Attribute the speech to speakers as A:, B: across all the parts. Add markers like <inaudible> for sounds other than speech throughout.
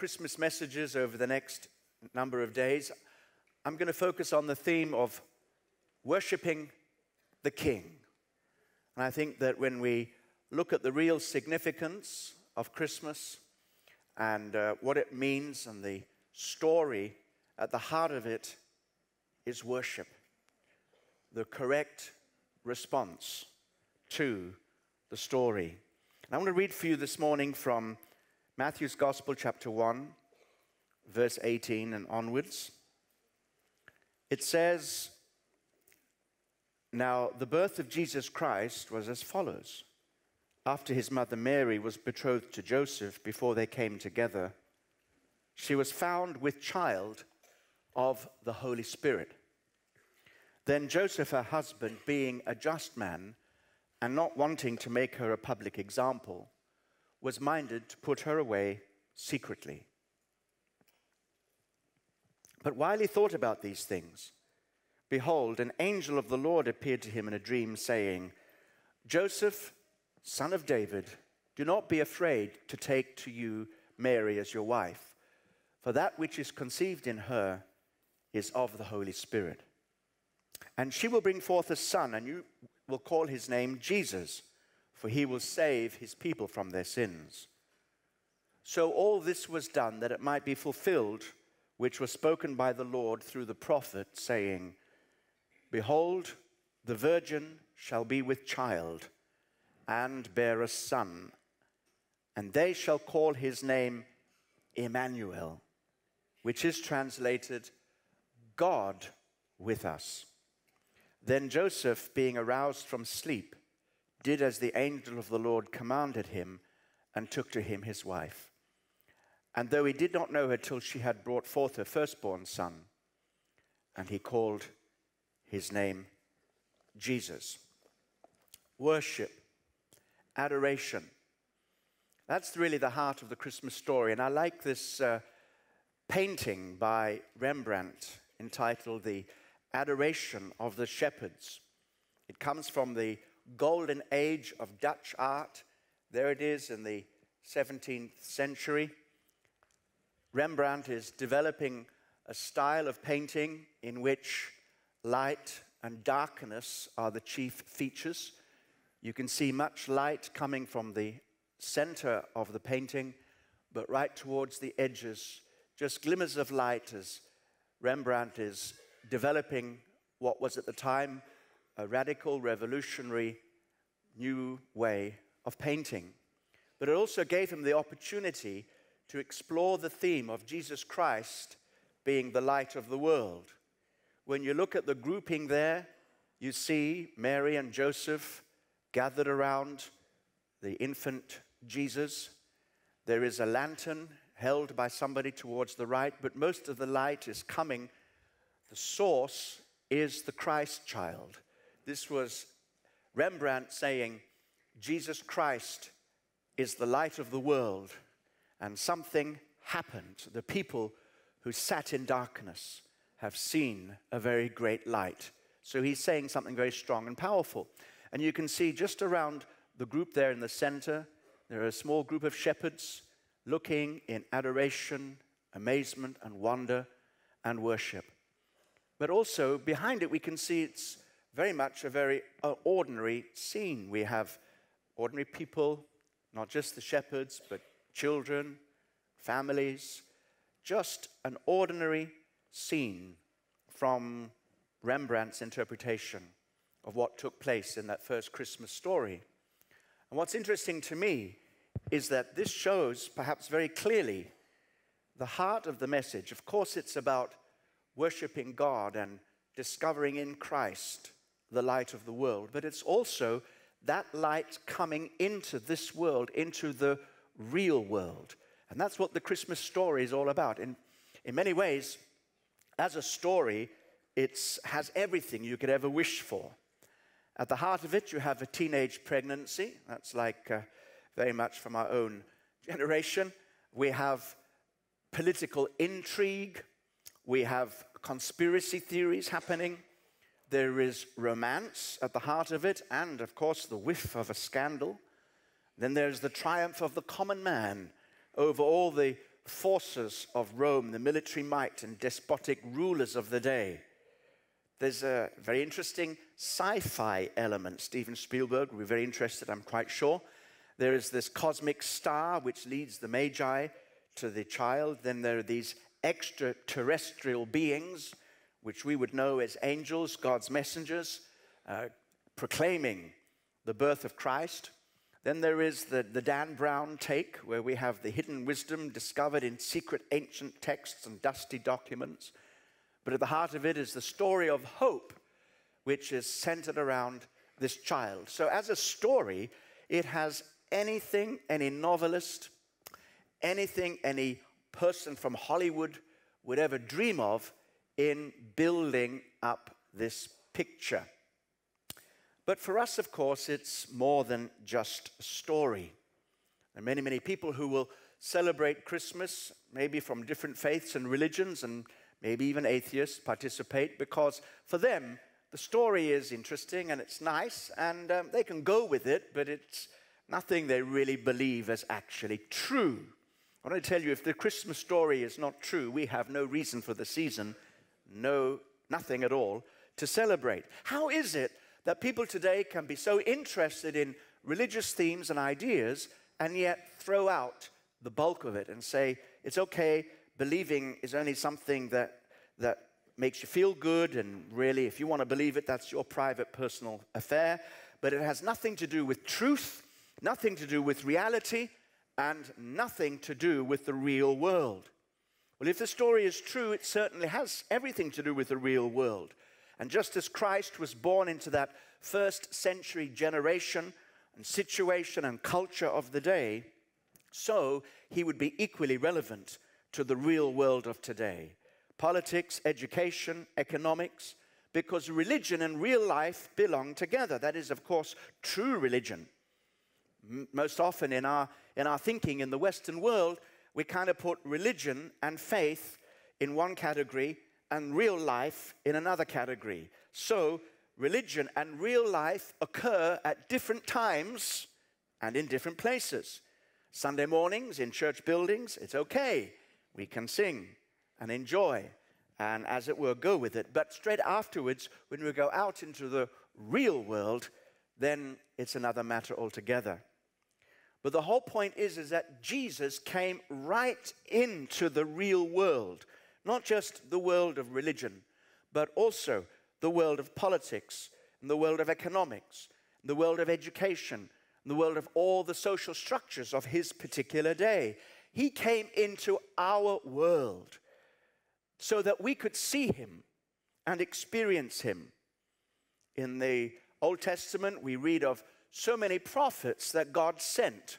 A: Christmas messages over the next number of days, I'm going to focus on the theme of worshiping the King. And I think that when we look at the real significance of Christmas and uh, what it means and the story, at the heart of it is worship, the correct response to the story. And I want to read for you this morning from Matthew's Gospel, chapter 1, verse 18 and onwards. It says, Now the birth of Jesus Christ was as follows. After his mother Mary was betrothed to Joseph, before they came together, she was found with child of the Holy Spirit. Then Joseph, her husband, being a just man and not wanting to make her a public example, was minded to put her away secretly. But while he thought about these things, behold, an angel of the Lord appeared to him in a dream, saying, Joseph, son of David, do not be afraid to take to you Mary as your wife, for that which is conceived in her is of the Holy Spirit. And she will bring forth a son, and you will call his name Jesus, for he will save his people from their sins. So all this was done that it might be fulfilled, which was spoken by the Lord through the prophet, saying, Behold, the virgin shall be with child and bear a son, and they shall call his name Emmanuel, which is translated God with us. Then Joseph, being aroused from sleep, did as the angel of the Lord commanded him and took to him his wife. And though he did not know her till she had brought forth her firstborn son, and he called his name Jesus. Worship, adoration. That's really the heart of the Christmas story. And I like this uh, painting by Rembrandt entitled The Adoration of the Shepherds. It comes from the golden age of Dutch art. There it is in the 17th century. Rembrandt is developing a style of painting in which light and darkness are the chief features. You can see much light coming from the center of the painting, but right towards the edges, just glimmers of light as Rembrandt is developing what was at the time a radical, revolutionary, new way of painting. But it also gave him the opportunity to explore the theme of Jesus Christ being the light of the world. When you look at the grouping there, you see Mary and Joseph gathered around the infant Jesus. There is a lantern held by somebody towards the right, but most of the light is coming. The source is the Christ child. This was Rembrandt saying, Jesus Christ is the light of the world. And something happened. The people who sat in darkness have seen a very great light. So he's saying something very strong and powerful. And you can see just around the group there in the center, there are a small group of shepherds looking in adoration, amazement, and wonder and worship. But also behind it, we can see it's very much a very uh, ordinary scene. We have ordinary people, not just the shepherds, but children, families, just an ordinary scene from Rembrandt's interpretation of what took place in that first Christmas story. And what's interesting to me is that this shows, perhaps very clearly, the heart of the message. Of course, it's about worshiping God and discovering in Christ the light of the world, but it's also that light coming into this world, into the real world. And that's what the Christmas story is all about. In, in many ways, as a story, it has everything you could ever wish for. At the heart of it, you have a teenage pregnancy. That's like uh, very much from our own generation. We have political intrigue. We have conspiracy theories happening. There is romance at the heart of it, and of course, the whiff of a scandal. Then there's the triumph of the common man over all the forces of Rome, the military might and despotic rulers of the day. There's a very interesting sci fi element. Steven Spielberg will be very interested, I'm quite sure. There is this cosmic star which leads the Magi to the child. Then there are these extraterrestrial beings, which we would know as angels, God's messengers, uh, proclaiming the birth of Christ. Then there is the, the Dan Brown take, where we have the hidden wisdom discovered in secret ancient texts and dusty documents. But at the heart of it is the story of hope, which is centered around this child. So, as a story, it has anything any novelist, anything any person from Hollywood would ever dream of in building up this picture. But for us, of course, it's more than just a story. Are many, many people who will celebrate Christmas, maybe from different faiths and religions, and maybe even atheists participate because for them, the story is interesting and it's nice, and um, they can go with it, but it's nothing they really believe is actually true. I want to tell you if the Christmas story is not true, we have no reason for the season, no, nothing at all to celebrate. How is it that people today can be so interested in religious themes and ideas and yet throw out the bulk of it and say, it's okay, believing is only something that, that makes you feel good, and really, if you want to believe it, that's your private personal affair, but it has nothing to do with truth, nothing to do with reality, and nothing to do with the real world. Well, if the story is true, it certainly has everything to do with the real world. And just as Christ was born into that first century generation and situation and culture of the day, so he would be equally relevant to the real world of today. Politics, education, economics, because religion and real life belong together. That is, of course, true religion. Most often in our in our thinking in the Western world, we kind of put religion and faith in one category and real life in another category. So, religion and real life occur at different times and in different places. Sunday mornings in church buildings, it's okay. We can sing and enjoy and, as it were, go with it. But straight afterwards, when we go out into the real world, then it's another matter altogether. But the whole point is, is that Jesus came right into the real world, not just the world of religion, but also the world of politics, and the world of economics, the world of education, the world of all the social structures of his particular day. He came into our world so that we could see him and experience him. In the Old Testament, we read of so many prophets that God sent,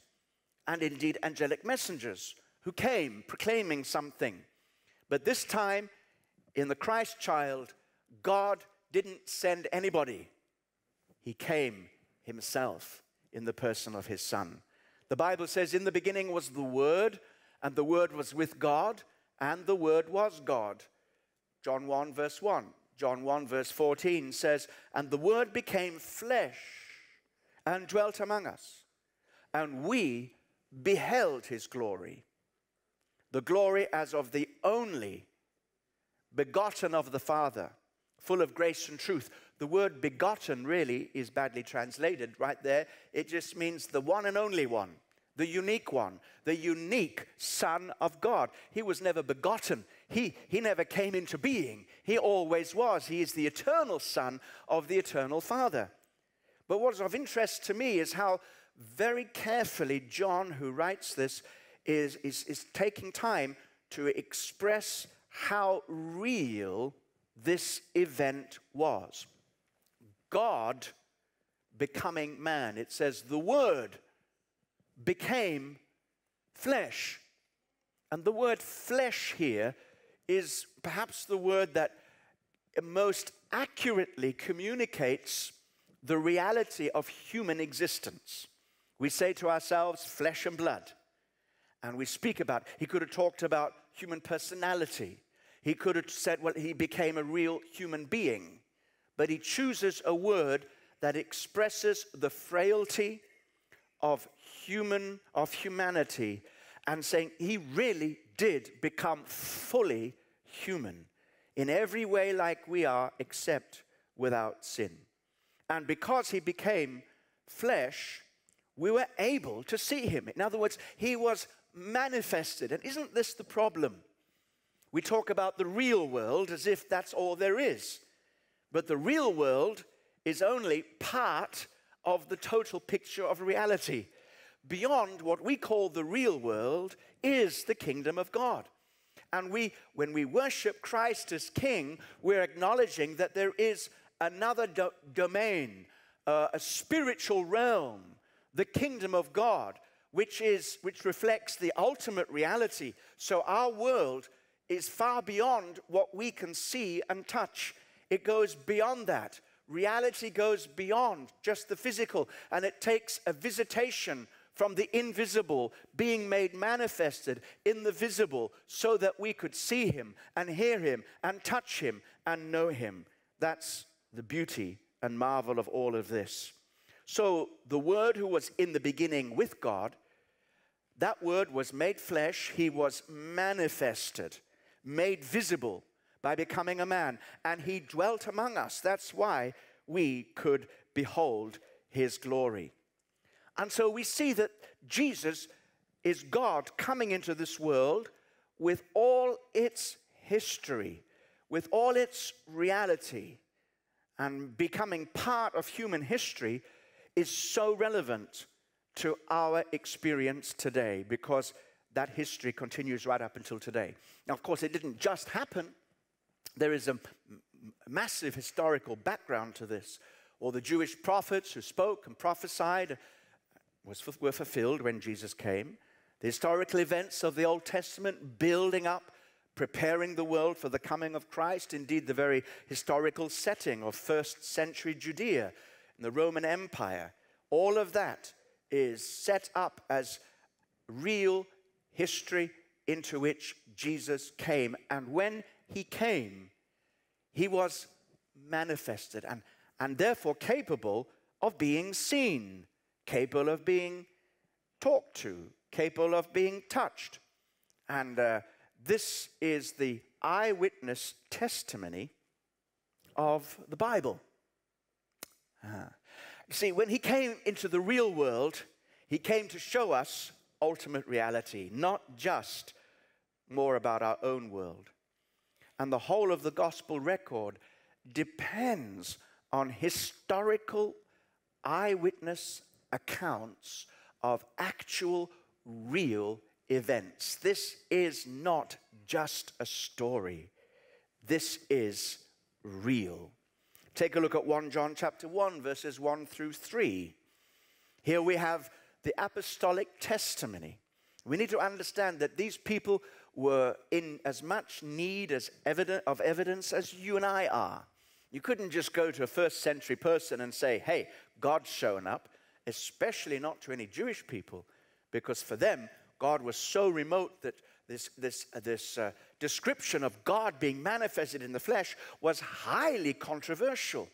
A: and indeed angelic messengers who came proclaiming something. But this time, in the Christ child, God didn't send anybody, He came Himself in the person of His Son. The Bible says, In the beginning was the Word, and the Word was with God, and the Word was God. John 1, verse 1. John 1, verse 14 says, And the Word became flesh and dwelt among us, and we beheld his glory, the glory as of the only begotten of the Father, full of grace and truth. The word begotten really is badly translated right there. It just means the one and only one, the unique one, the unique Son of God. He was never begotten, he, he never came into being. He always was. He is the eternal Son of the eternal Father. But what's of interest to me is how very carefully John, who writes this, is, is, is taking time to express how real this event was. God becoming man. It says, the Word became flesh. And the word flesh here is perhaps the word that most accurately communicates the reality of human existence. We say to ourselves, flesh and blood. And we speak about, he could have talked about human personality. He could have said, well, he became a real human being. But he chooses a word that expresses the frailty of human, of humanity, and saying he really did become fully human in every way like we are, except without sin. And because he became flesh, we were able to see him. In other words, he was manifested. And isn't this the problem? We talk about the real world as if that's all there is. But the real world is only part of the total picture of reality. Beyond what we call the real world is the kingdom of God. And we, when we worship Christ as King, we're acknowledging that there is another do- domain, uh, a spiritual realm, the kingdom of God, which is which reflects the ultimate reality. So our world is far beyond what we can see and touch. It goes beyond that. Reality goes beyond just the physical, and it takes a visitation from the invisible being made manifested in the visible so that we could see him and hear him and touch him and know him. That's the beauty and marvel of all of this. So, the Word who was in the beginning with God, that Word was made flesh, He was manifested, made visible by becoming a man, and He dwelt among us. That's why we could behold His glory. And so we see that Jesus is God coming into this world with all its history, with all its reality, and becoming part of human history is so relevant to our experience today because that history continues right up until today. Now, of course, it didn't just happen, there is a massive historical background to this. All the Jewish prophets who spoke and prophesied uh, was, were fulfilled when Jesus came. The historical events of the Old Testament building up, preparing the world for the coming of Christ, indeed, the very historical setting of first century Judea and the Roman Empire. All of that is set up as real history into which Jesus came. And when he came, he was manifested and, and therefore capable of being seen capable of being talked to, capable of being touched. And uh, this is the eyewitness testimony of the Bible. You see, when he came into the real world, he came to show us ultimate reality, not just more about our own world. And the whole of the gospel record depends on historical eyewitness accounts of actual, real events. This is not just a story, this is real. Take a look at 1 John chapter 1, verses 1 through 3. Here we have the apostolic testimony. We need to understand that these people were in as much need as evident, of evidence as you and I are. You couldn't just go to a first century person and say, hey, God's shown up especially not to any Jewish people, because for them, God was so remote that this, this, uh, this uh, description of God being manifested in the flesh was highly controversial.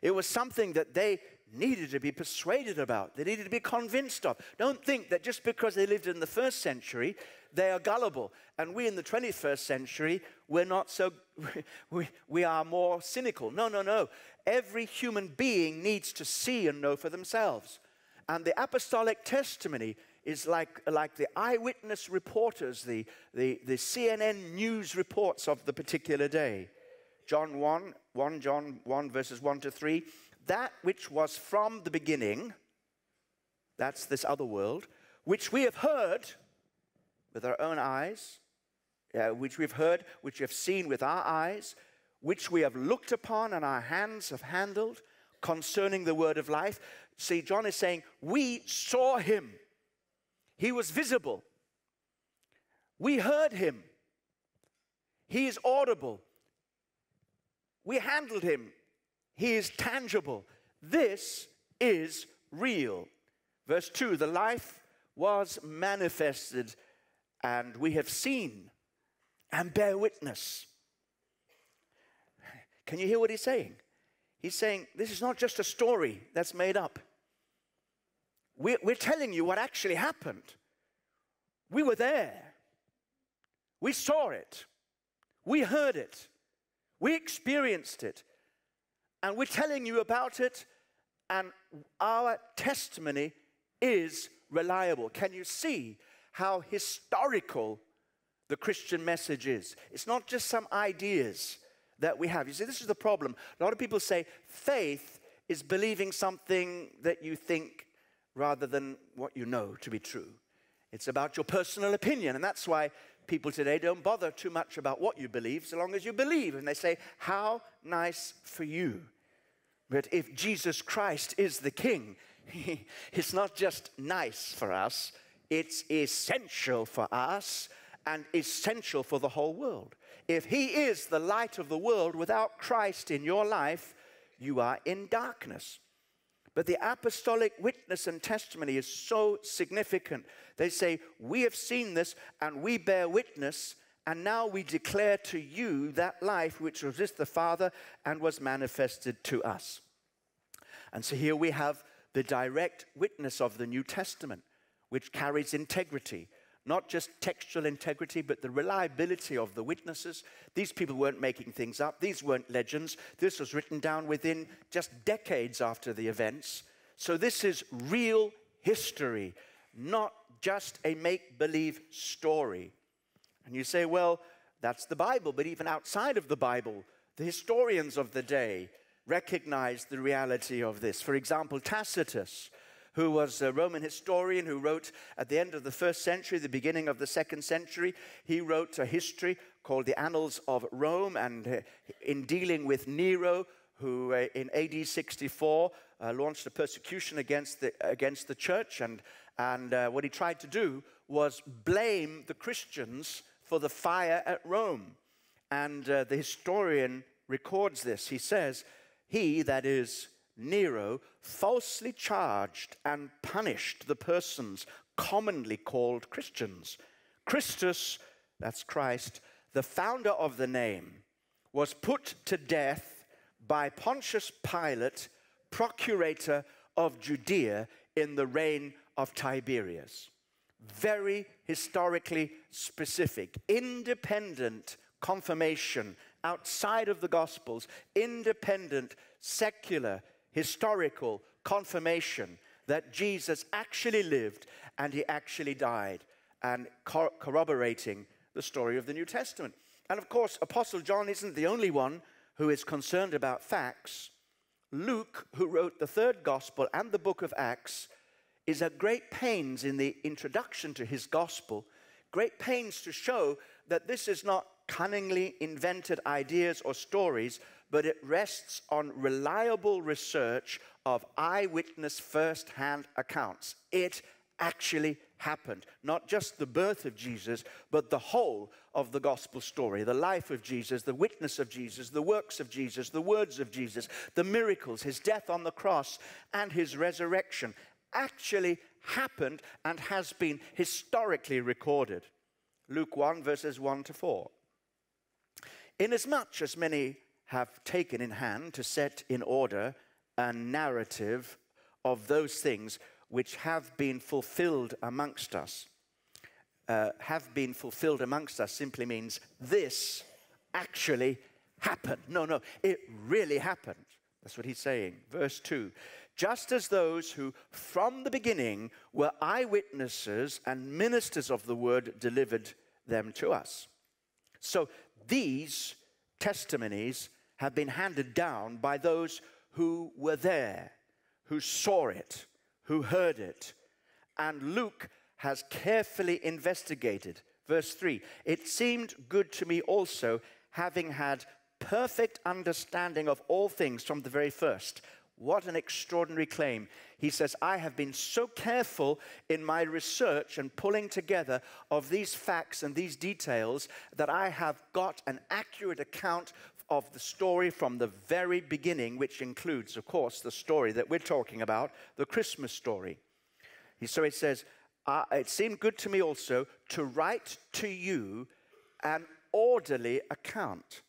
A: It was something that they needed to be persuaded about, they needed to be convinced of. Don't think that just because they lived in the first century, they are gullible. And we in the 21st century, we're not so, <laughs> we, we are more cynical. No, no, no. Every human being needs to see and know for themselves. And the apostolic testimony is like, like the eyewitness reporters, the, the, the CNN news reports of the particular day. John 1, 1 John 1, verses 1 to 3. That which was from the beginning, that's this other world, which we have heard with our own eyes, uh, which we've heard, which we have seen with our eyes, which we have looked upon and our hands have handled concerning the word of life. See, John is saying, We saw him, he was visible. We heard him, he is audible. We handled him, he is tangible. This is real. Verse 2 the life was manifested, and we have seen and bear witness. Can you hear what he's saying? He's saying this is not just a story that's made up. We're, we're telling you what actually happened. We were there. We saw it. We heard it. We experienced it. And we're telling you about it, and our testimony is reliable. Can you see how historical the Christian message is? It's not just some ideas that we have. You see, this is the problem. A lot of people say faith is believing something that you think rather than what you know to be true. It's about your personal opinion, and that's why people today don't bother too much about what you believe so long as you believe. And they say, How nice for you. But if Jesus Christ is the King, <laughs> it's not just nice for us, it's essential for us and essential for the whole world. If He is the light of the world, without Christ in your life, you are in darkness. But the apostolic witness and testimony is so significant. They say, We have seen this and we bear witness, and now we declare to you that life which was with the Father and was manifested to us. And so here we have the direct witness of the New Testament, which carries integrity. Not just textual integrity, but the reliability of the witnesses. These people weren't making things up. These weren't legends. This was written down within just decades after the events. So this is real history, not just a make believe story. And you say, well, that's the Bible, but even outside of the Bible, the historians of the day recognized the reality of this. For example, Tacitus, who was a Roman historian who wrote at the end of the first century, the beginning of the second century, he wrote a history called the Annals of Rome. And uh, in dealing with Nero, who uh, in AD 64 uh, launched a persecution against the, against the church, and, and uh, what he tried to do was blame the Christians for the fire at Rome. And uh, the historian records this. He says, he, that is Nero, falsely charged and punished the persons commonly called Christians. Christus, that's Christ, the founder of the name, was put to death by Pontius Pilate, procurator of Judea, in the reign of Tiberius. Very historically specific, independent confirmation outside of the Gospels, independent, secular, historical confirmation that Jesus actually lived and he actually died, and cor- corroborating the story of the New Testament. And of course, Apostle John isn't the only one who is concerned about facts. Luke, who wrote the third gospel and the book of Acts, is at great pains in the introduction to his gospel, great pains to show that this is not cunningly invented ideas or stories, but it rests on reliable research of eyewitness first hand accounts. It actually happened. Not just the birth of Jesus, but the whole of the gospel story the life of Jesus, the witness of Jesus, the works of Jesus, the words of Jesus, the miracles, his death on the cross, and his resurrection actually happened and has been historically recorded. Luke 1, verses 1 to 4. Inasmuch as many have taken in hand to set in order a narrative of those things which have been fulfilled amongst us. Uh, have been fulfilled amongst us simply means this actually happened. No, no, it really happened. That's what he's saying. Verse 2 Just as those who from the beginning were eyewitnesses and ministers of the word delivered them to us. So these testimonies have been handed down by those who were there, who saw it, who heard it. And Luke has carefully investigated. Verse 3 It seemed good to me also, having had perfect understanding of all things from the very first. What an extraordinary claim. He says, I have been so careful in my research and pulling together of these facts and these details that I have got an accurate account of the story from the very beginning, which includes, of course, the story that we're talking about, the Christmas story. So it says, uh, It seemed good to me also to write to you an orderly account.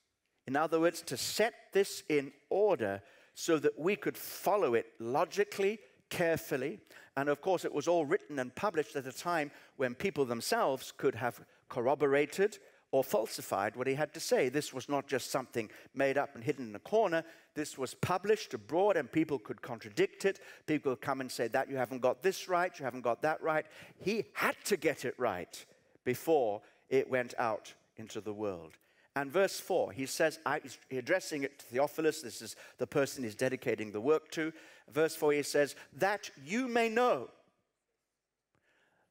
A: In other words, to set this in order so that we could follow it logically, carefully. And of course, it was all written and published at a time when people themselves could have corroborated or falsified what he had to say. This was not just something made up and hidden in a corner. This was published abroad, and people could contradict it. People would come and say, That you haven't got this right, you haven't got that right. He had to get it right before it went out into the world. And verse 4, he says, he's addressing it to Theophilus, this is the person he's dedicating the work to. Verse 4, he says, That you may know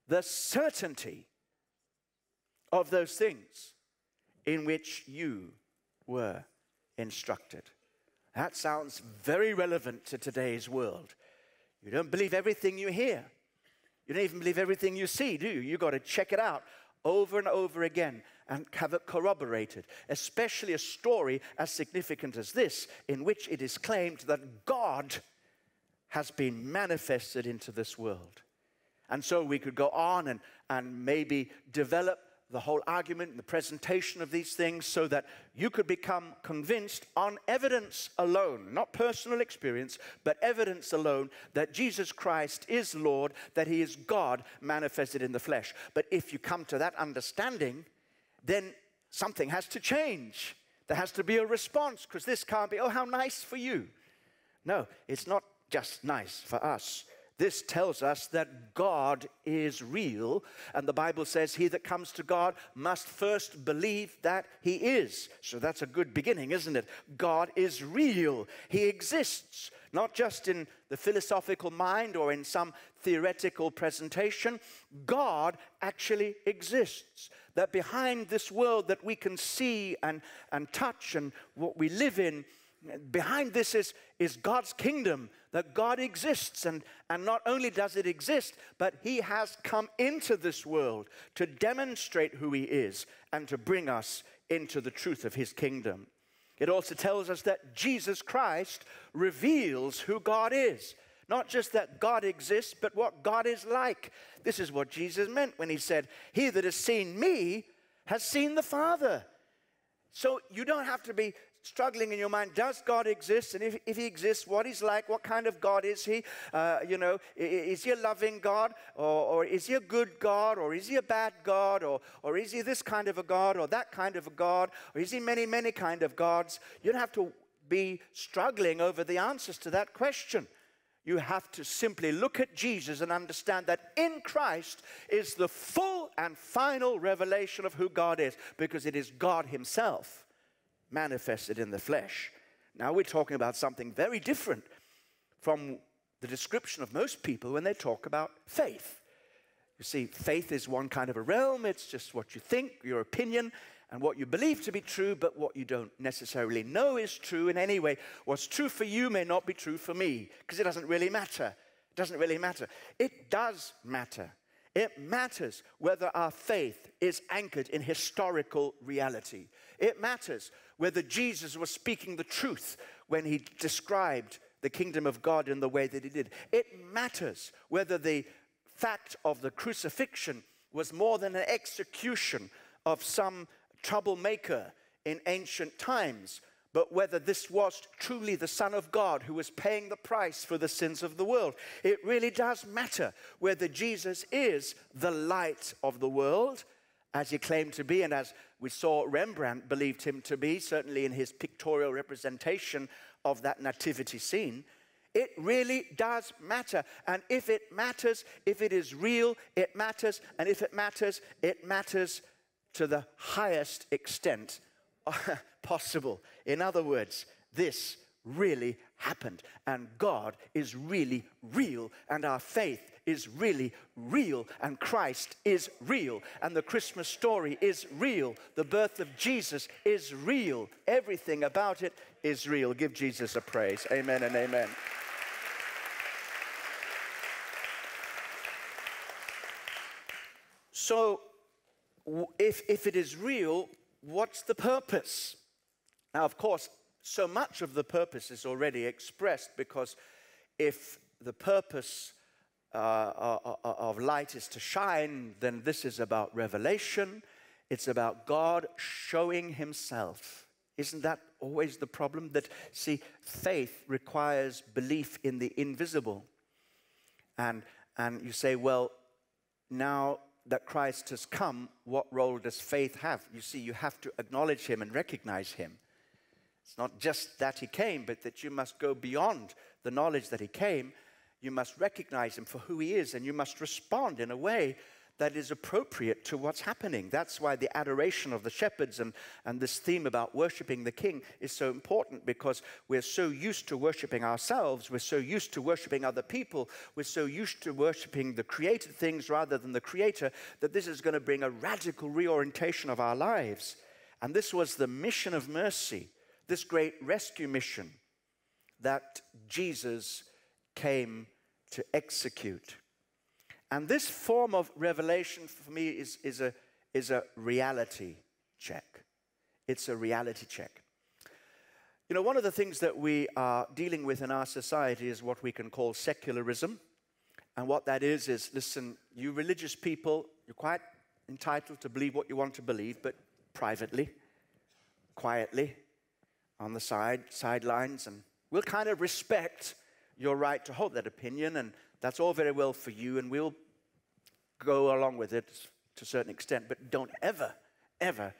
A: the certainty of those things in which you were instructed. That sounds very relevant to today's world. You don't believe everything you hear. You don't even believe everything you see, do you? You've got to check it out over and over again and have it corroborated, especially a story as significant as this, in which it is claimed that God has been manifested into this world. And so we could go on and, and maybe develop the whole argument and the presentation of these things so that you could become convinced on evidence alone, not personal experience, but evidence alone that Jesus Christ is Lord, that He is God manifested in the flesh. But if you come to that understanding, then something has to change. There has to be a response because this can't be, oh, how nice for you. No, it's not just nice for us. This tells us that God is real, and the Bible says he that comes to God must first believe that he is. So that's a good beginning, isn't it? God is real, he exists, not just in the philosophical mind or in some theoretical presentation. God actually exists. That behind this world that we can see and, and touch and what we live in, behind this is, is God's kingdom, that God exists. And, and not only does it exist, but He has come into this world to demonstrate who He is and to bring us into the truth of His kingdom. It also tells us that Jesus Christ reveals who God is. Not just that God exists, but what God is like. This is what Jesus meant when He said, He that has seen me has seen the Father. So you don't have to be struggling in your mind does god exist? And if, if he exists what he's like what kind of god is he? Uh, you know is he a loving god? Or, or, is he a good god? Or is he a bad god? Or, or is he this kind of a god or that kind of a god? Or is he many many kind of gods? You don't have to be struggling over the answers to that question. You have to simply look at Jesus and understand that in Christ is the full and final revelation of who God is, because it is God Himself manifested in the flesh. Now we're talking about something very different from the description of most people when they talk about faith. You see, faith is one kind of a realm, it's just what you think, your opinion, and what you believe to be true, but what you don't necessarily know is true in any way. What's true for you may not be true for me, because it doesn't really matter. It doesn't really matter. It does matter. It matters whether our faith is anchored in historical reality. It matters whether Jesus was speaking the truth when he described the kingdom of God in the way that he did. It matters whether the fact of the crucifixion was more than an execution of some troublemaker in ancient times, but whether this was truly the Son of God who was paying the price for the sins of the world. It really does matter whether Jesus is the light of the world as he claimed to be, and as we saw Rembrandt believed him to be, certainly in his pictorial representation of that nativity scene. It really does matter. And if it matters, if it is real, it matters. And if it matters, it matters to the highest extent <laughs> possible. In other words, this really happened. And God is really real. And our faith is really real, and Christ is real, and the Christmas story is real. The birth of Jesus is real. Everything about it is real. Give Jesus a praise. Amen and amen. So, if, if it is real, what's the purpose? Now, of course, so much of the purpose is already expressed because if the purpose uh, uh, uh, uh, of light is to shine, then this is about revelation. It's about God showing Himself. Isn't that always the problem? That, see, faith requires belief in the invisible. And, and you say, well, now that Christ has come, what role does faith have? You see, you have to acknowledge him and recognize him. It's not just that he came, but that you must go beyond the knowledge that he came. You must recognize him for who he is, and you must respond in a way that is appropriate to what's happening. That's why the adoration of the shepherds and, and this theme about worshiping the king is so important because we're so used to worshiping ourselves, we're so used to worshiping other people, we're so used to worshiping the created things rather than the creator that this is going to bring a radical reorientation of our lives. And this was the mission of mercy, this great rescue mission that Jesus came to execute. And this form of revelation for me is, is, a, is a reality check. It's a reality check. You know, one of the things that we are dealing with in our society is what we can call secularism. And what that is, is listen, you religious people, you're quite entitled to believe what you want to believe, but privately, quietly, on the side, sidelines, and we'll kind of respect your right to hold that opinion, and that's all very well for you, and we'll go along with it to a certain extent, but don't ever, ever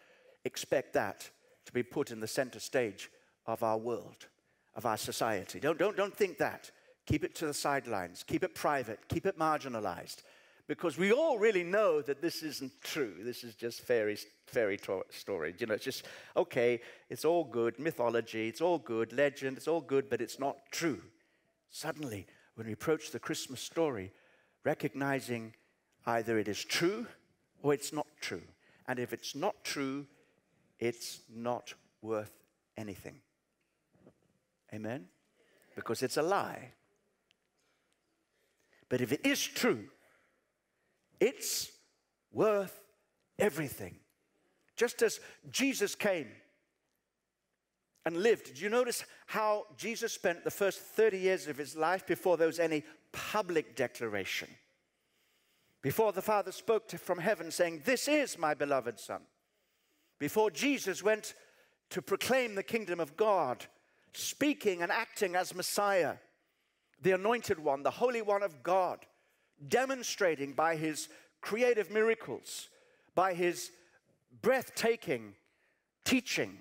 A: expect that to be put in the center stage of our world, of our society. Don't, don't, don't think that. Keep it to the sidelines, keep it private, keep it marginalized, because we all really know that this isn't true. This is just fairy, fairy to- story. You know, it's just, okay, it's all good, mythology, it's all good, legend, it's all good, but it's not true. Suddenly, when we approach the Christmas story, recognizing either it is true or it's not true. And if it's not true, it's not worth anything. Amen? Because it's a lie. But if it is true, it's worth everything. Just as Jesus came and lived. Did you notice how Jesus spent the first 30 years of his life before there was any public declaration? Before the Father spoke to, from heaven saying, This is my beloved Son. Before Jesus went to proclaim the kingdom of God, speaking and acting as Messiah, the anointed one, the Holy One of God, demonstrating by his creative miracles, by his breathtaking teaching,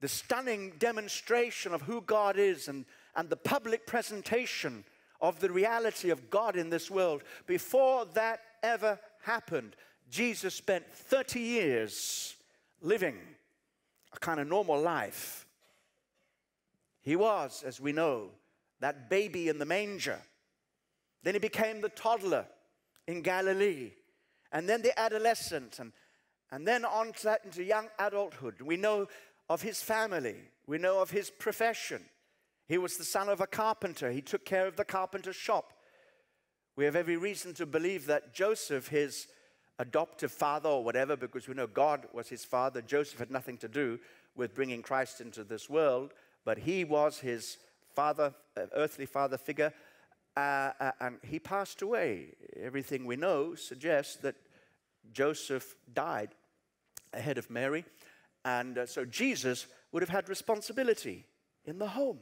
A: the stunning demonstration of who God is and, and the public presentation of the reality of God in this world. Before that ever happened, Jesus spent 30 years living a kind of normal life. He was, as we know, that baby in the manger. Then he became the toddler in Galilee, and then the adolescent, and, and then on to that into young adulthood. We know of his family, we know of his profession. He was the son of a carpenter, he took care of the carpenter's shop. We have every reason to believe that Joseph, his adoptive father or whatever, because we know God was his father, Joseph had nothing to do with bringing Christ into this world, but he was his father, uh, earthly father figure, uh, uh, and he passed away. Everything we know suggests that Joseph died ahead of Mary. And uh, so Jesus would have had responsibility in the home.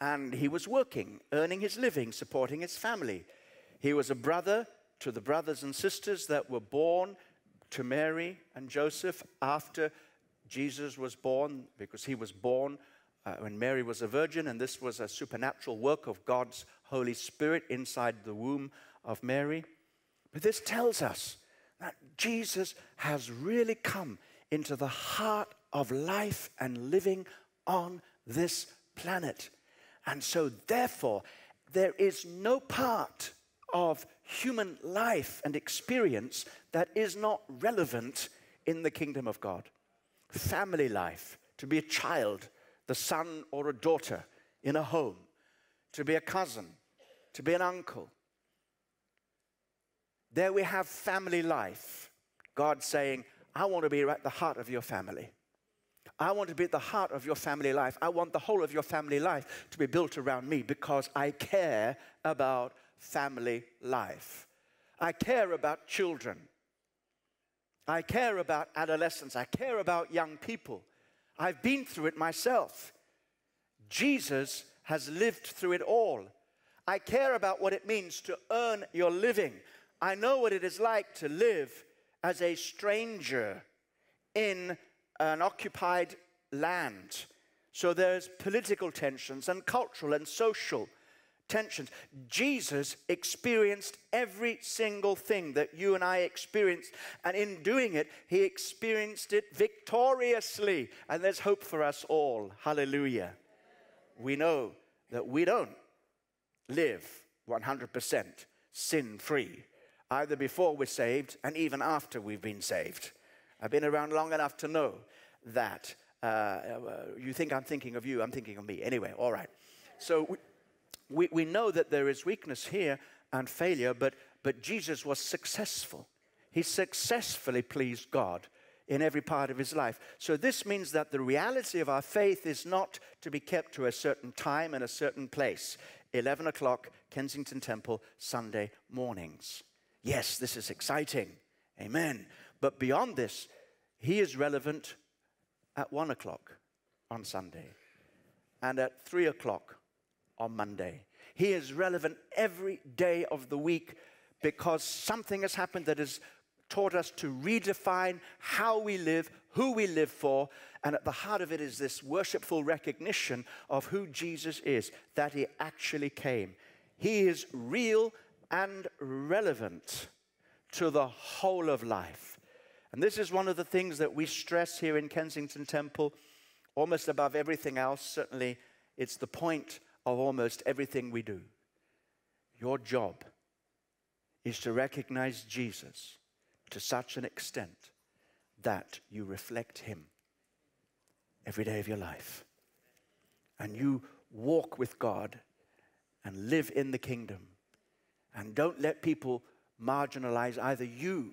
A: And he was working, earning his living, supporting his family. He was a brother to the brothers and sisters that were born to Mary and Joseph after Jesus was born, because he was born uh, when Mary was a virgin, and this was a supernatural work of God's Holy Spirit inside the womb of Mary. But this tells us that Jesus has really come into the heart of life and living on this planet. And so, therefore, there is no part of human life and experience that is not relevant in the kingdom of God. Family life, to be a child, the son or a daughter in a home, to be a cousin, to be an uncle. There we have family life. God saying, I want to be at the heart of your family. I want to be at the heart of your family life. I want the whole of your family life to be built around me because I care about family life. I care about children. I care about adolescents. I care about young people. I've been through it myself. Jesus has lived through it all. I care about what it means to earn your living. I know what it is like to live as a stranger in an occupied land. So there's political tensions and cultural and social tensions. Jesus experienced every single thing that you and I experienced, and in doing it, he experienced it victoriously. And there's hope for us all. Hallelujah. We know that we don't live 100% sin free, either before we're saved and even after we've been saved. I've been around long enough to know that. Uh, uh, you think I'm thinking of you, I'm thinking of me. Anyway, all right. So we, we, we know that there is weakness here and failure, but, but Jesus was successful. He successfully pleased God in every part of his life. So, this means that the reality of our faith is not to be kept to a certain time and a certain place. 11 o'clock, Kensington Temple, Sunday mornings. Yes, this is exciting. Amen. But beyond this, he is relevant at 1 o'clock on Sunday and at 3 o'clock on Monday. He is relevant every day of the week because something has happened that has taught us to redefine how we live, who we live for, and at the heart of it is this worshipful recognition of who Jesus is, that he actually came. He is real and relevant to the whole of life. And this is one of the things that we stress here in Kensington Temple, almost above everything else. Certainly, it's the point of almost everything we do. Your job is to recognize Jesus to such an extent that you reflect Him every day of your life. And you walk with God and live in the kingdom. And don't let people marginalize either you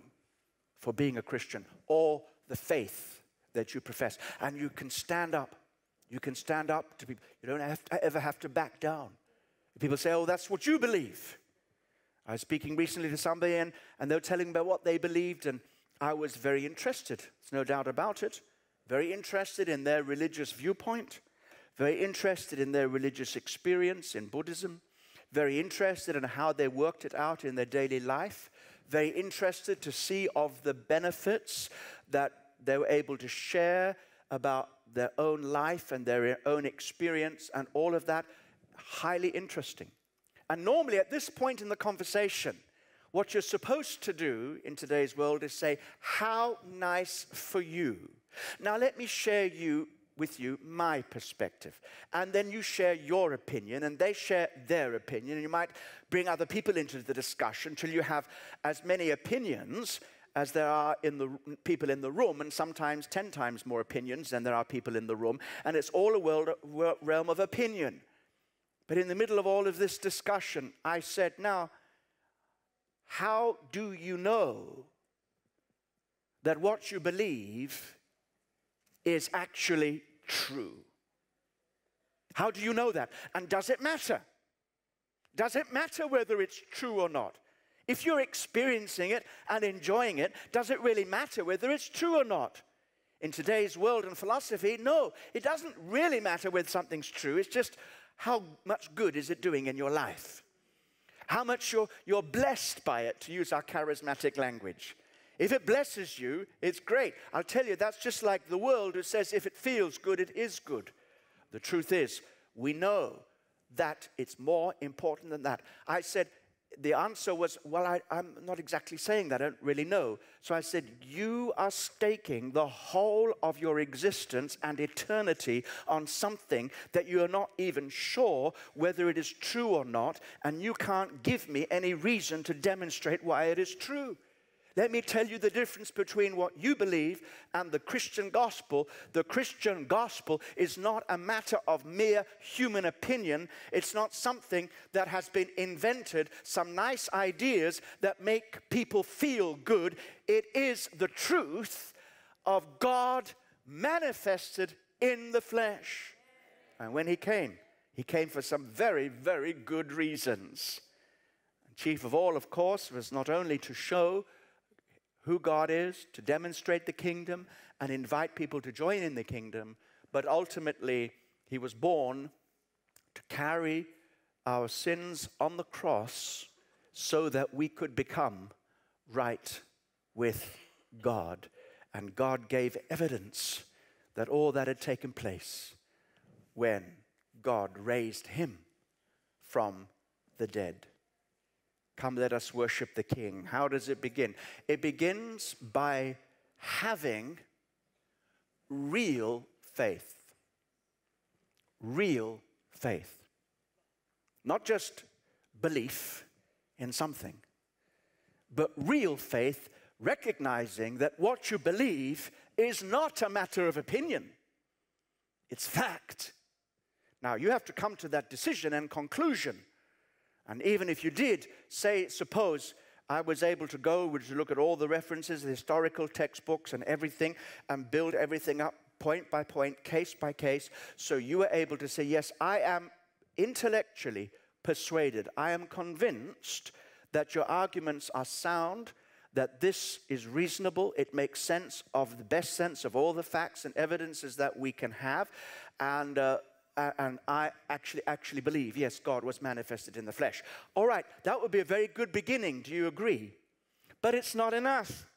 A: for being a Christian or the faith that you profess. And you can stand up. You can stand up to people. You don't have to, ever have to back down. People say, oh, that's what you believe. I was speaking recently to somebody and, and they were telling me about what they believed, and I was very interested. There's no doubt about it. Very interested in their religious viewpoint, very interested in their religious experience in Buddhism, very interested in how they worked it out in their daily life, very interested to see of the benefits that they were able to share about their own life and their own experience and all of that. Highly interesting. And normally, at this point in the conversation, what you're supposed to do in today's world is say, How nice for you. Now, let me share you with you my perspective. And then you share your opinion, and they share their opinion. And you might bring other people into the discussion till you have as many opinions as there are in the people in the room, and sometimes 10 times more opinions than there are people in the room. And it's all a world, realm of opinion. But in the middle of all of this discussion, I said, Now, how do you know that what you believe is actually true? How do you know that? And does it matter? Does it matter whether it's true or not? If you're experiencing it and enjoying it, does it really matter whether it's true or not? In today's world and philosophy, no, it doesn't really matter whether something's true. It's just how much good is it doing in your life? How much you're, you're blessed by it, to use our charismatic language. If it blesses you, it's great. I'll tell you, that's just like the world who says if it feels good, it is good. The truth is, we know that it's more important than that. I said, the answer was, Well, I, am not exactly saying that. I don't really know. So I said, You are staking the whole of your existence and eternity on something that you are not even sure whether it is true or not, and you can't give me any reason to demonstrate why it is true. Let me tell you the difference between what you believe and the Christian gospel. The Christian gospel is not a matter of mere human opinion. It's not something that has been invented, some nice ideas that make people feel good. It is the truth of God manifested in the flesh. And when he came, he came for some very, very good reasons. chief of all, of course, was not only to show who God is, to demonstrate the kingdom, and invite people to join in the kingdom. But ultimately, he was born to carry our sins on the cross so that we could become right with God. And God gave evidence that all that had taken place when God raised him from the dead. Come, let us worship the King. How does it begin? It begins by having real faith. Real faith. Not just belief in something, but real faith, recognizing that what you believe is not a matter of opinion, it's fact. Now, you have to come to that decision and conclusion. And even if you did, say, suppose I was able to go to look at all the references, the historical textbooks, and everything, and build everything up point by point, case by case, so you were able to say, Yes, I am intellectually persuaded, I am convinced that your arguments are sound, that this is reasonable, it makes sense of the best sense of all the facts and evidences that we can have, and uh, and I actually actually believe, yes, God was manifested in the flesh. All right, that would be a very good beginning. Do you agree? But it's not enough.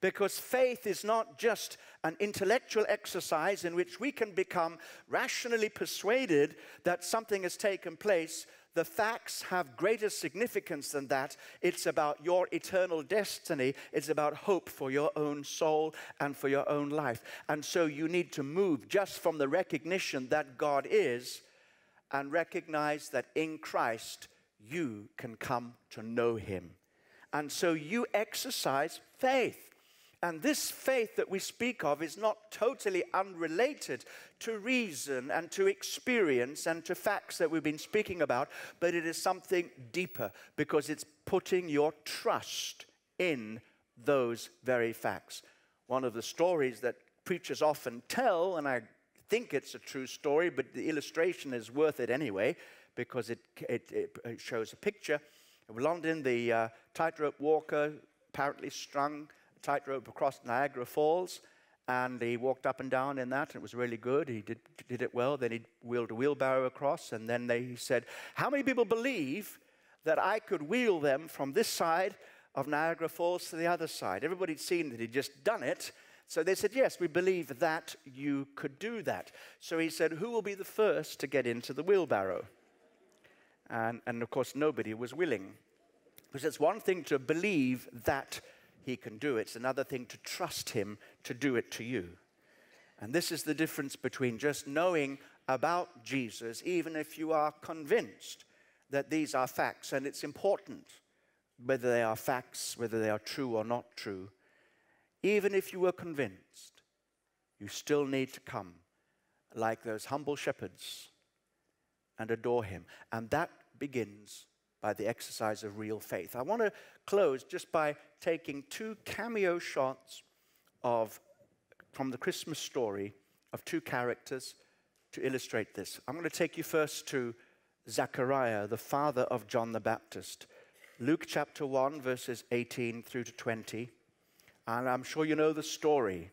A: Because faith is not just an intellectual exercise in which we can become rationally persuaded that something has taken place the facts have greater significance than that. It's about your eternal destiny, it's about hope for your own soul and for your own life. And so you need to move just from the recognition that God is and recognize that in Christ you can come to know Him. And so you exercise faith. And this faith that we speak of is not totally unrelated to reason and to experience and to facts that we've been speaking about, but it is something deeper because it's putting your trust in those very facts. One of the stories that preachers often tell, and I think it's a true story, but the illustration is worth it anyway because it, it, it shows a picture. Blondin, the uh, tightrope walker apparently strung tightrope across Niagara Falls, and he walked up and down in that, and it was really good. He did, did it well. Then he wheeled a wheelbarrow across, and then they, he said, How many people believe that I could wheel them from this side of Niagara Falls to the other side? Everybody'd seen that he'd just done it. So they said, Yes, we believe that you could do that. So he said, Who will be the first to get into the wheelbarrow? And, and of course, nobody was willing. Because it's one thing to believe that he can do. It's another thing to trust him to do it to you. And this is the difference between just knowing about Jesus, even if you are convinced that these are facts, and it's important whether they are facts, whether they are true or not true. Even if you were convinced, you still need to come like those humble shepherds and adore him. And that begins by the exercise of real faith. I want to close just by taking two cameo shots of from the Christmas story of two characters to illustrate this. I'm going to take you first to Zechariah, the father of John the Baptist. Luke chapter 1, verses 18 through to 20. And I'm sure you know the story.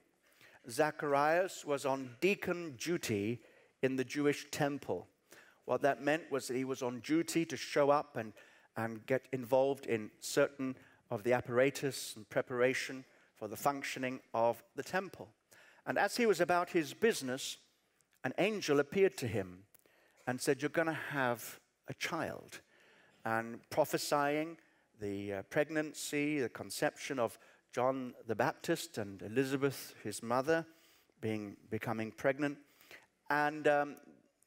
A: Zacharias was on deacon duty in the Jewish temple. What that meant was that he was on duty to show up and, and get involved in certain of the apparatus and preparation for the functioning of the temple. And as he was about his business, an angel appeared to him and said, You're going to have a child. And prophesying the uh, pregnancy, the conception of John the Baptist and Elizabeth, his mother, being, becoming pregnant. And um,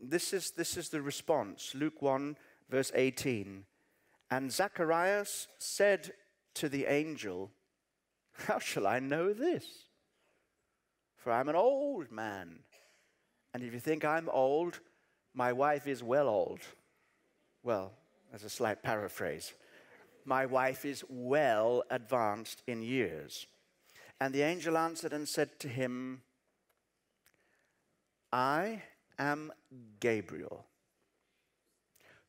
A: this is, this is the response Luke 1, verse 18. And Zacharias said to the angel, How shall I know this? For I'm an old man. And if you think I'm old, my wife is well old. Well, as a slight paraphrase. My wife is well advanced in years. And the angel answered and said to him, I am Gabriel,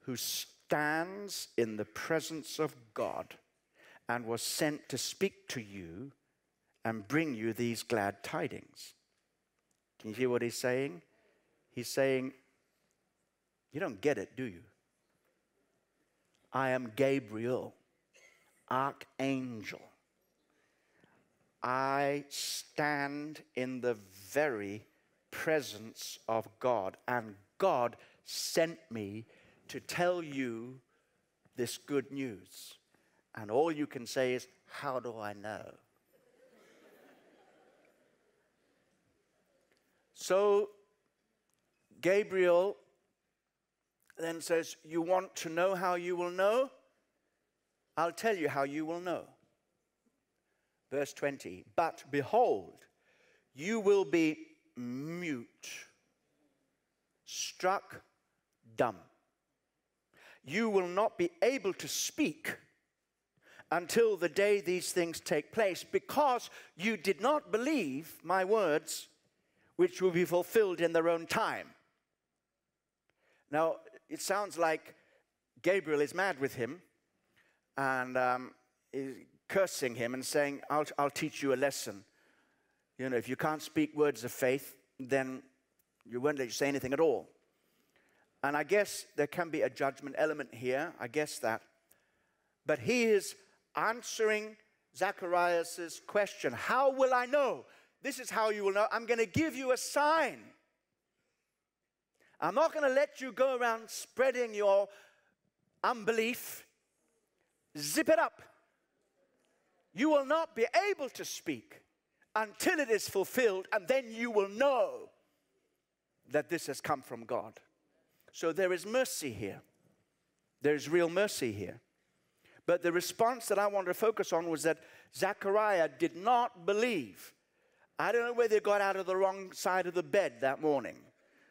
A: who stands in the presence of God and was sent to speak to you and bring you these glad tidings. Can you hear what he's saying? He's saying, You don't get it, do you? I am Gabriel, archangel. I stand in the very presence of God, and God sent me to tell you this good news. And all you can say is, How do I know? so Gabriel then says, You want to know how you will know? I'll tell you how you will know. Verse 20 But behold, you will be mute, struck dumb. You will not be able to speak until the day these things take place because you did not believe my words, which will be fulfilled in their own time. Now, it sounds like Gabriel is mad with him and um, is cursing him and saying, I'll, I'll teach you a lesson. You know, if you can't speak words of faith, then you won't let you say anything at all. And I guess there can be a judgment element here. I guess that. But he is answering Zacharias' question How will I know? This is how you will know. I'm going to give you a sign. I'm not going to let you go around spreading your unbelief. Zip it up. You will not be able to speak until it is fulfilled, and then you will know that this has come from God. So there is mercy here. There is real mercy here. But the response that I want to focus on was that Zechariah did not believe. I don't know whether he got out of the wrong side of the bed that morning,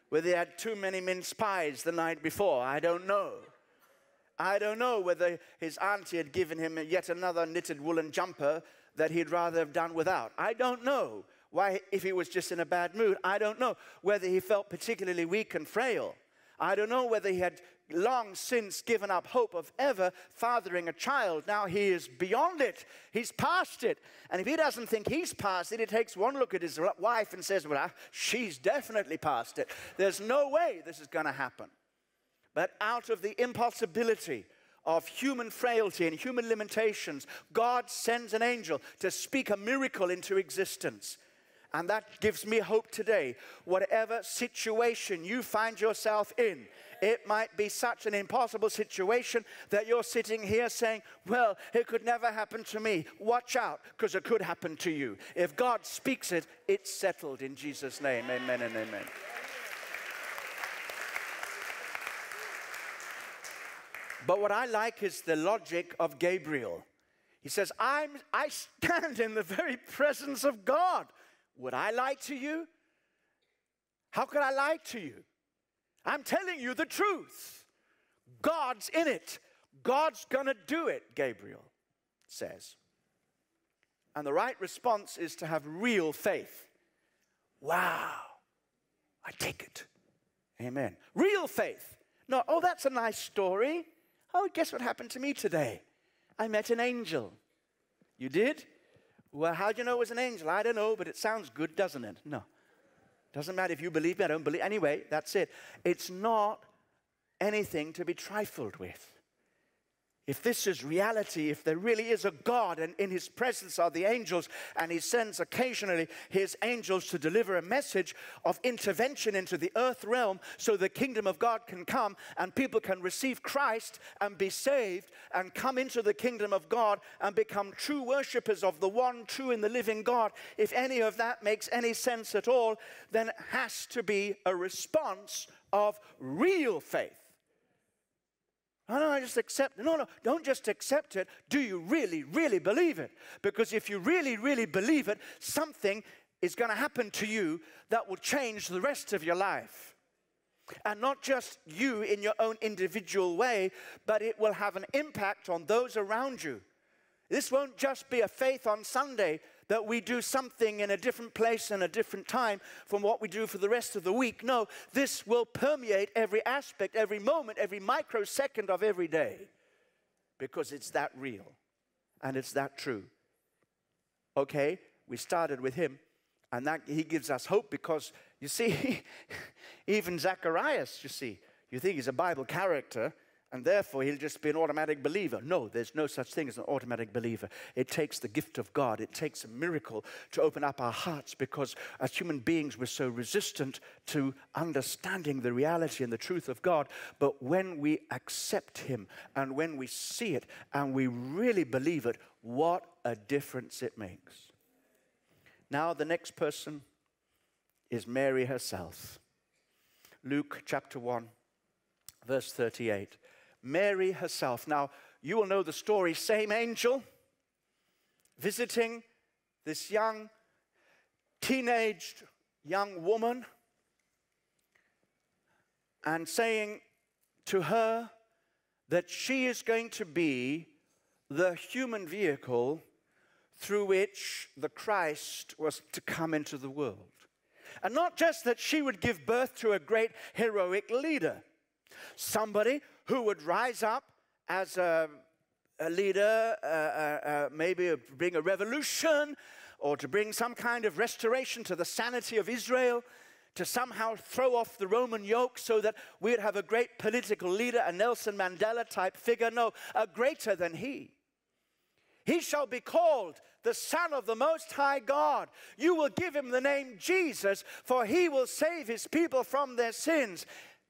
A: whether he had too many mince pies the night before. I don't know. I don't know whether his auntie had given him yet another knitted woolen jumper that he'd rather have done without. I don't know why, if he was just in a bad mood. I don't know whether he felt particularly weak and frail. I don't know whether he had long since given up hope of ever fathering a child. Now he is beyond it. He's past it. And if he doesn't think he's past it, he takes one look at his wife and says, Well, she's definitely past it. There's no way this is going to happen. But out of the impossibility of human frailty and human limitations, God sends an angel to speak a miracle into existence. And that gives me hope today. Whatever situation you find yourself in, it might be such an impossible situation that you're sitting here saying, Well, it could never happen to me. Watch out, because it could happen to you. If God speaks it, it's settled in Jesus' name. Amen and amen. But what I like is the logic of Gabriel. He says, I'm, I stand in the very presence of God. Would I lie to you? How could I lie to you? I'm telling you the truth. God's in it. God's gonna do it, Gabriel says. And the right response is to have real faith. Wow, I take it. Amen. Real faith. No, oh, that's a nice story. Oh, guess what happened to me today? I met an angel. You did? Well, how do you know it was an angel? I don't know, but it sounds good, doesn't it? No. Doesn't matter if you believe me, I don't believe. Anyway, that's it. It's not anything to be trifled with if this is reality, if there really is a God and in his presence are the angels, and he sends occasionally his angels to deliver a message of intervention into the earth realm so the kingdom of God can come and people can receive Christ and be saved and come into the kingdom of God and become true worshippers of the one true and the living God, if any of that makes any sense at all, then it has to be a response of real faith. No, no, I just accept it. No, no, don't just accept it. Do you really, really believe it? Because if you really, really believe it, something is going to happen to you that will change the rest of your life. And not just you in your own individual way, but it will have an impact on those around you. This won't just be a faith on Sunday that we do something in a different place and a different time from what we do for the rest of the week. No, this will permeate every aspect, every moment, every microsecond of every day because it's that real and it's that true. Okay, we started with him, and that he gives us hope because you see, <laughs> even Zacharias, you see, you think he's a Bible character, and therefore he'll just be an automatic believer. No, there's no such thing as an automatic believer. It takes the gift of God, it takes a miracle to open up our hearts because as human beings we're so resistant to understanding the reality and the truth of God. But when we accept him and when we see it and we really believe it, what a difference it makes. Now, the next person is Mary herself. Luke chapter 1, verse 38. Mary herself. Now, you will know the story. Same angel visiting this young, teenaged young woman and saying to her that she is going to be the human vehicle through which the Christ was to come into the world. And not just that she would give birth to a great heroic leader, somebody who would rise up as a, a leader, uh, uh, uh, maybe bring a revolution or to bring some kind of restoration to the sanity of Israel, to somehow throw off the Roman yoke so that we'd have a great political leader, a Nelson Mandela type figure. No, a greater than he. He shall be called the Son of the Most High God. You will give him the name Jesus, for he will save his people from their sins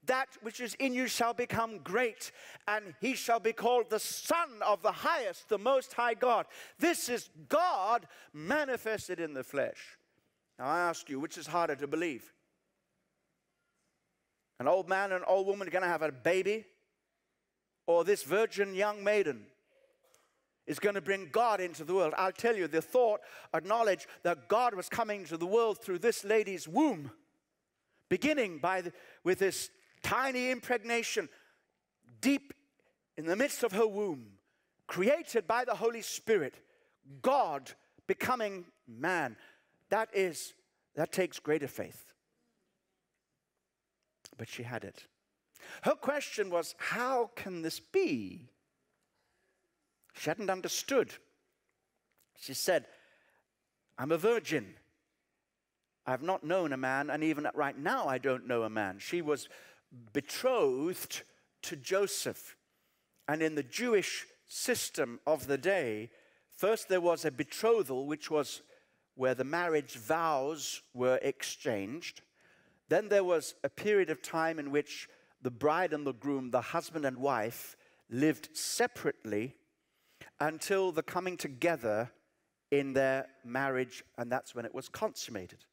A: that which is in you shall become great, and he shall be called the Son of the highest, the Most High God. This is God manifested in the flesh. Now I ask you, which is harder to believe? An old man and an old woman are going to have a baby, or this virgin young maiden is going to bring God into the world. I'll tell you, the thought knowledge that God was coming to the world through this lady's womb, beginning by the, with this tiny impregnation deep in the midst of her womb, created by the Holy Spirit, God becoming man. That is, that takes greater faith. But she had it. Her question was, How can this be? She hadn't understood. She said, I'm a virgin. I've not known a man, and even right now I don't know a man. She was betrothed to Joseph. And in the Jewish system of the day, first there was a betrothal, which was where the marriage vows were exchanged. Then there was a period of time in which the bride and the groom, the husband and wife, lived separately until the coming together in their marriage, and that's when it was consummated.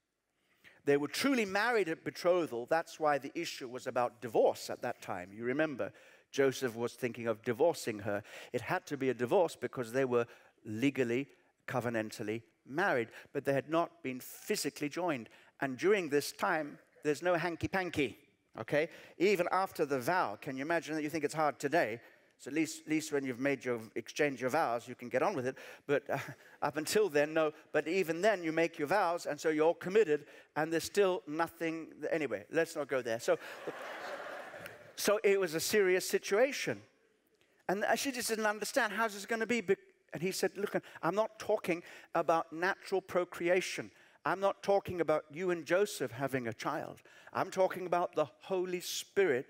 A: They were truly married at betrothal. That's why the issue was about divorce at that time. You remember, Joseph was thinking of divorcing her. It had to be a divorce because they were legally, covenantally married, but they had not been physically joined. And during this time, there's no hanky panky, okay? Even after the vow, can you imagine that you think it's hard today? So at least, at least when you've made your exchange your vows, you can get on with it. But uh, <laughs> up until then, no. But even then, you make your vows, and so you're committed, and there's still nothing. Anyway, let's not go there. So, <laughs> so it was a serious situation, and she just didn't understand how's this going to be. And he said, "Look, I'm not talking about natural procreation." I'm not talking about you and Joseph having a child. I'm talking about the Holy Spirit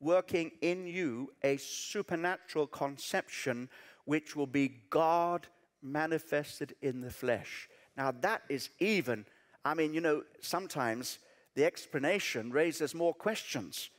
A: working in you a supernatural conception which will be God manifested in the flesh. Now, that is even, I mean, you know, sometimes the explanation raises more questions.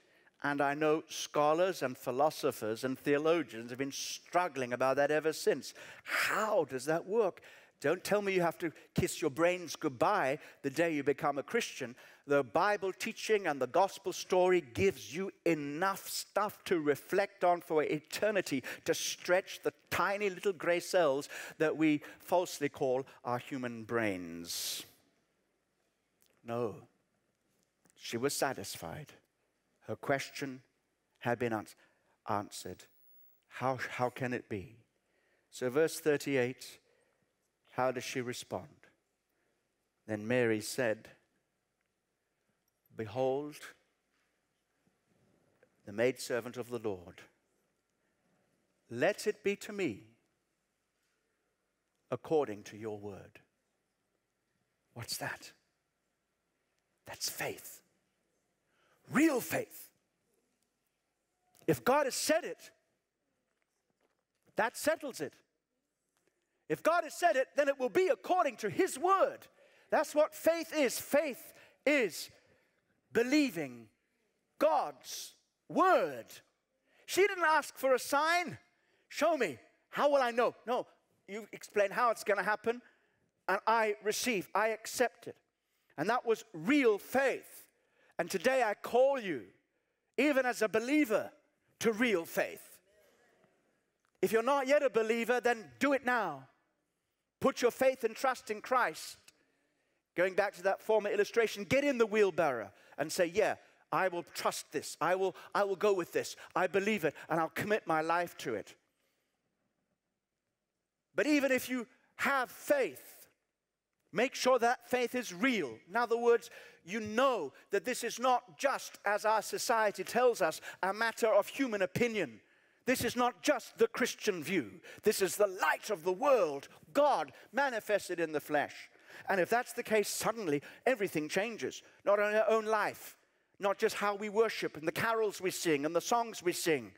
A: And I know scholars and philosophers and theologians have been struggling about that ever since. How does that work? Don't tell me you have to kiss your brains goodbye the day you become a Christian. The Bible teaching and the gospel story gives you enough stuff to reflect on for eternity to stretch the tiny little gray cells that we falsely call our human brains. No, she was satisfied. Her question had been answered. How, how can it be? So, verse 38 how does she respond? Then Mary said, Behold, the maidservant of the Lord. Let it be to me according to your word. What's that? That's faith. Real faith. If God has said it, That settles it. If God has said it, then it will be according to His word. That's what faith is. Faith is believing God's word. She didn't ask for a sign. Show me. How will I know? No, you explain how it's going to happen, and I receive, I accept it. And that was real faith. And today I call you, even as a believer, to real faith. If you're not yet a believer, then do it now. Put your faith and trust in Christ. Going back to that former illustration, get in the wheelbarrow and say, Yeah, I will trust this. I will, I will go with this. I believe it, and I'll commit my life to it. But even if you have faith, make sure that faith is real. In other words, you know that this is not just, as our society tells us, a matter of human opinion. This is not just the Christian view. This is the light of the world, God manifested in the flesh. And if that's the case, suddenly everything changes. Not only our own life, not just how we worship and the carols we sing and the songs we sing.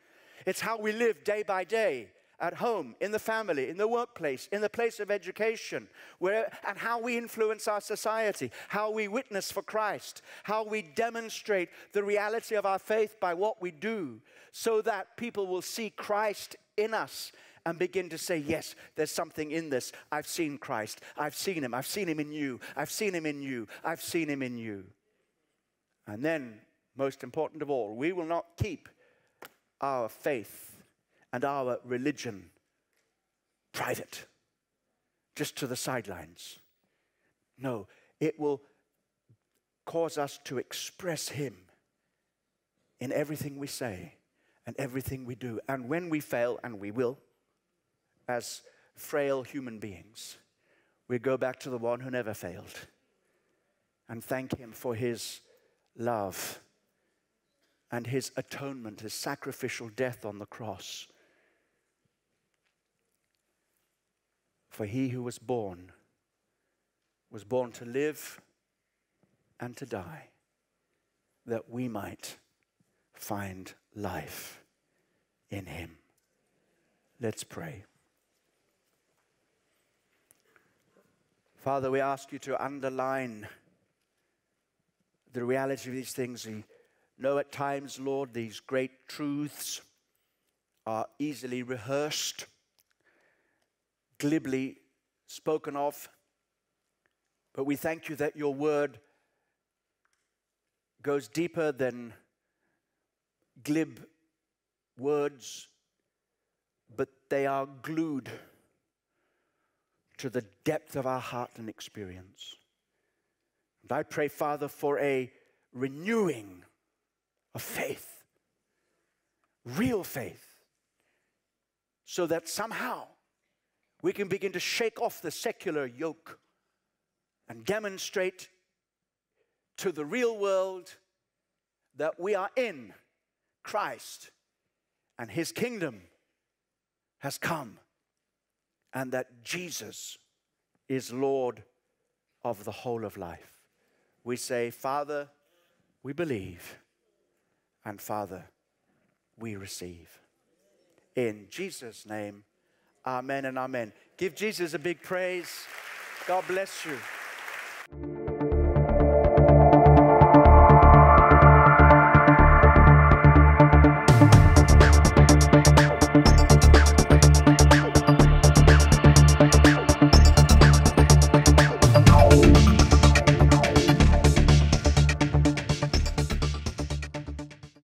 A: It's how we live day by day at home, in the family, in the workplace, in the place of education, where, and how we influence our society, how we witness for Christ, how we demonstrate the reality of our faith by what we do, so that people will see Christ in us and begin to say, Yes, there's something in this. I've seen Christ. I've seen him. I've seen him in you. I've seen him in you. I've seen him in you. And then, most important of all, we will not keep our faith and our religion private, just to the sidelines. No, it will cause us to express Him in everything we say and everything we do. And when we fail, and we will, as frail human beings, we go back to the one who never failed and thank Him for His love and His atonement, His sacrificial death on the cross For he who was born was born to live and to die, that we might find life in him. Let's pray. Father, we ask you to underline the reality of these things. We know at times, Lord, these great truths are easily rehearsed glibly spoken of. But we thank you that your word goes deeper than glib words, but they are glued to the depth of our heart and experience. And I pray, Father, for a renewing of faith, real faith, so that somehow we can begin to shake off the secular yoke and demonstrate to the real world that we are in Christ and his kingdom has come and that Jesus is Lord of the whole of life. We say, Father, we believe, and Father, we receive. In Jesus' name, Amen and amen. Give Jesus a big praise. God bless you.